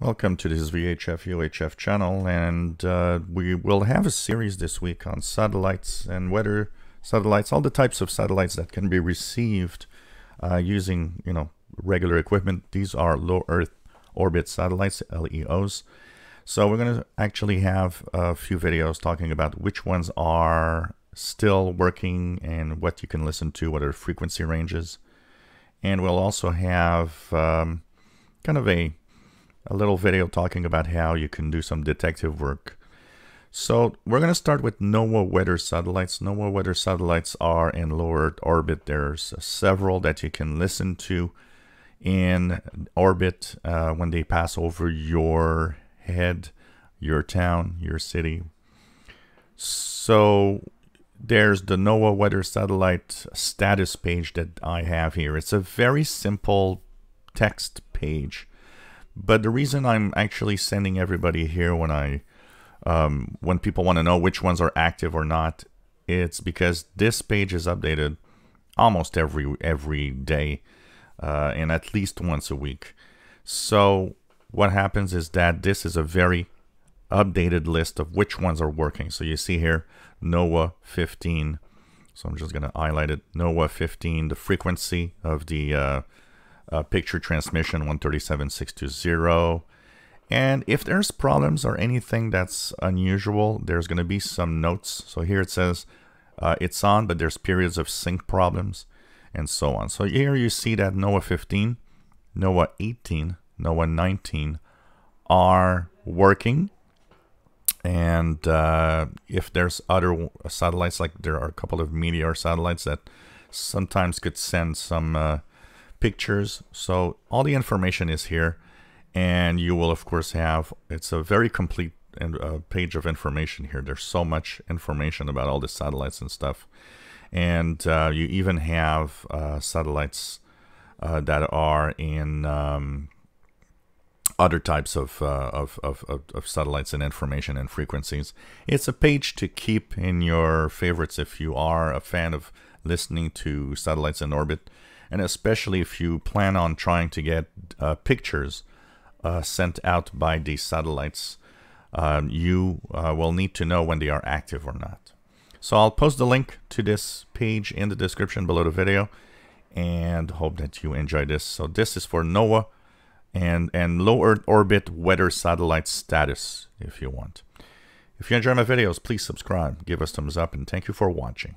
Welcome to this VHF UHF channel and uh, we will have a series this week on satellites and weather satellites, all the types of satellites that can be received uh, using you know regular equipment. These are low Earth orbit satellites, LEOs. So we're going to actually have a few videos talking about which ones are still working and what you can listen to, what are frequency ranges. And we'll also have um, kind of a a little video talking about how you can do some detective work. So we're going to start with NOAA weather satellites. NOAA weather satellites are in low Earth orbit. There's several that you can listen to in orbit uh, when they pass over your head, your town, your city. So there's the NOAA weather satellite status page that I have here. It's a very simple text page but the reason I'm actually sending everybody here when I um, when people want to know which ones are active or not, it's because this page is updated almost every every day uh, and at least once a week. So what happens is that this is a very updated list of which ones are working. So you see here NOAA 15. So I'm just going to highlight it. NOAA 15, the frequency of the uh, uh, picture transmission 137620. And if there's problems or anything that's unusual, there's going to be some notes. So here it says uh, it's on, but there's periods of sync problems and so on. So here you see that NOAA 15, NOAA 18, NOAA 19 are working. And uh, if there's other satellites, like there are a couple of Meteor satellites that sometimes could send some uh, pictures. So all the information is here and you will of course have, it's a very complete uh, page of information here. There's so much information about all the satellites and stuff. And uh, you even have uh, satellites uh, that are in um, other types of, uh, of, of, of, of, satellites and information and frequencies. It's a page to keep in your favorites if you are a fan of listening to satellites in orbit and especially if you plan on trying to get uh, pictures uh, sent out by these satellites, um, you uh, will need to know when they are active or not. So I'll post the link to this page in the description below the video and hope that you enjoy this. So this is for NOAA and, and low Earth orbit weather satellite status if you want. If you enjoy my videos, please subscribe, give us thumbs up, and thank you for watching.